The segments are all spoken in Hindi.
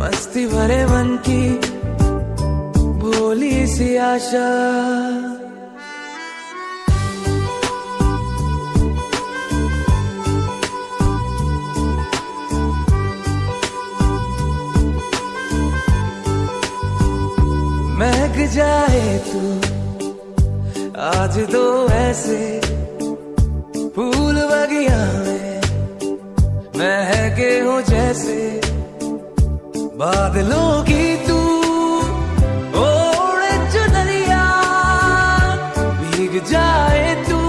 मस्ती भरे मन की भोली सी आशा। महक जाए तू, आज तो ऐसे फूल बगिया में महके हो जैसे बादलों की तू ओढ़े चुनरिया, भीग जाए तू,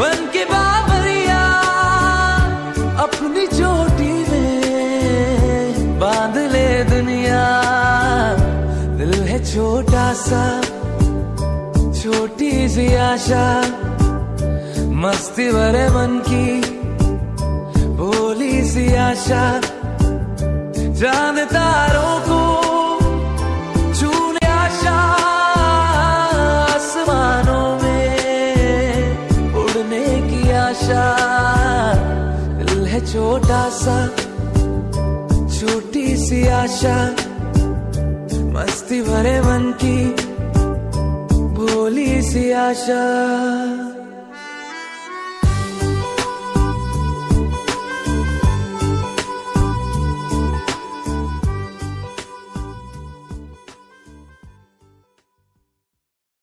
बन के बाबरिया अपनी चोटी में बाँध ले दुनिया। दिल है छोटा सा, छोटी सी आशा, मस्ती भरे मन की, भोली सी आशा। चाँद तारों को छूने आशा आसमानों में, उड़ने की आशा। दिल है छोटा सा, छोटी सी आशा। मस्ती भरे मन की भोली सी आशा।